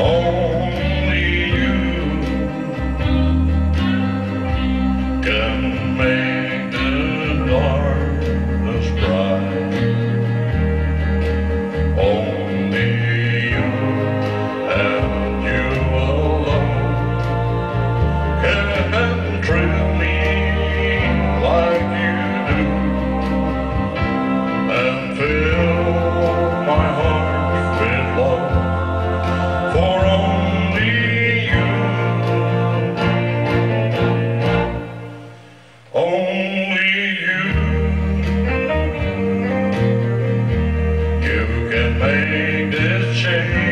Oh. change.